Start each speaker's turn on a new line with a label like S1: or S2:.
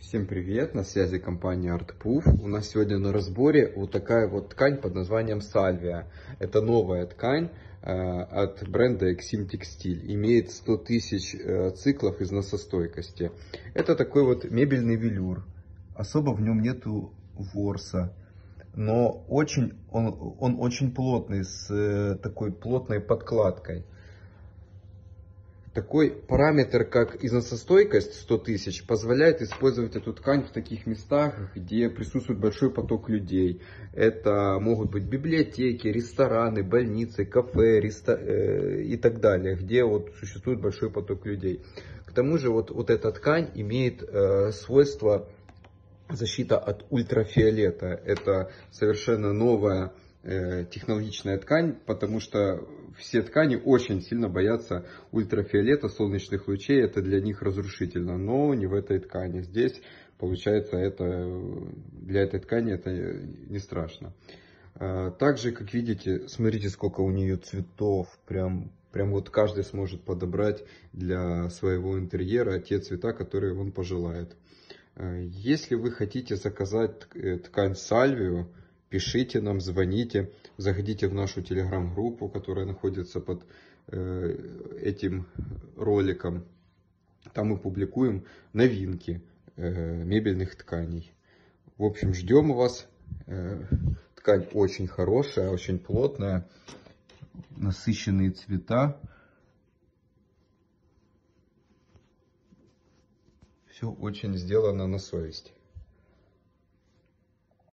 S1: Всем привет, на связи компания ArtPoof. У нас сегодня на разборе вот такая вот ткань под названием Salvia. Это новая ткань э, от бренда Exim Textile. Имеет 100 тысяч э, циклов износостойкости. Это такой вот мебельный велюр. Особо в нем нету ворса. Но очень, он, он очень плотный, с э, такой плотной подкладкой. Такой параметр, как износостойкость 100 тысяч, позволяет использовать эту ткань в таких местах, где присутствует большой поток людей. Это могут быть библиотеки, рестораны, больницы, кафе реста... э, и так далее, где вот существует большой поток людей. К тому же вот, вот эта ткань имеет э, свойство защита от ультрафиолета. Это совершенно новая технологичная ткань, потому что все ткани очень сильно боятся ультрафиолета, солнечных лучей, это для них разрушительно, но не в этой ткани. Здесь, получается, это для этой ткани это не страшно. Э, также, как видите, смотрите, сколько у нее цветов, прям, прям вот каждый сможет подобрать для своего интерьера те цвета, которые он пожелает. Э, если вы хотите заказать ткань сальвию, пишите нам, звоните, заходите в нашу телеграм-группу, которая находится под э, этим роликом. Там мы публикуем новинки э, мебельных тканей. В общем, ждем вас. Э, ткань очень хорошая, очень плотная, насыщенные цвета. Все очень сделано на совесть.